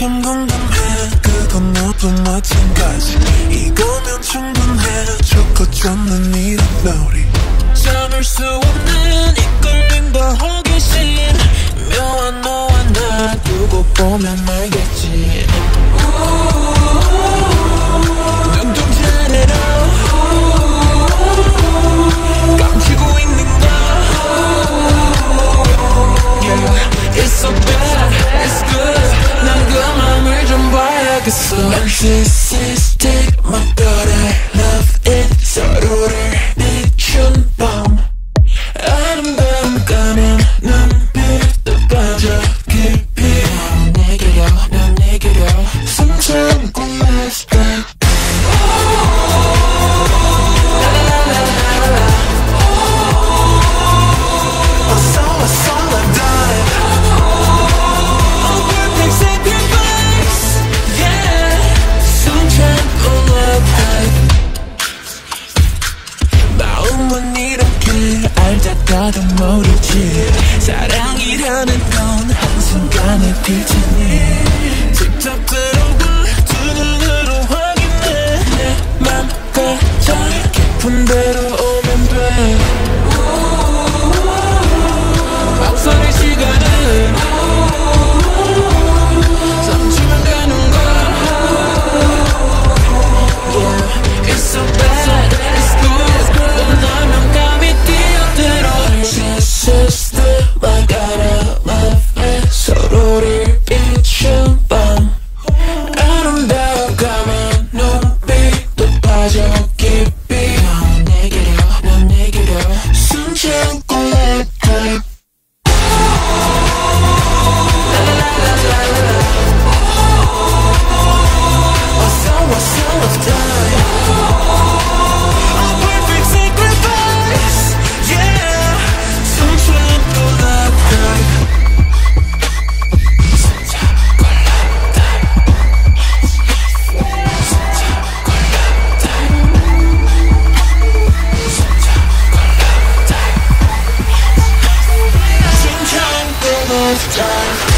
참 궁금해. 그건 너도 마찬가지. 이거면 충분해. 좋고 좋는 이런 놀이. 참을 수 없는 이끌림과 호기심 묘한 너와 나 두고 보면 알겠지 Texas. 알다가도 모르지. 사랑이라는 건 한순간에 비치니. 직접 들어와 두 눈으로 확인해. 내맘 가장 깊은 데로 오면 돼 time.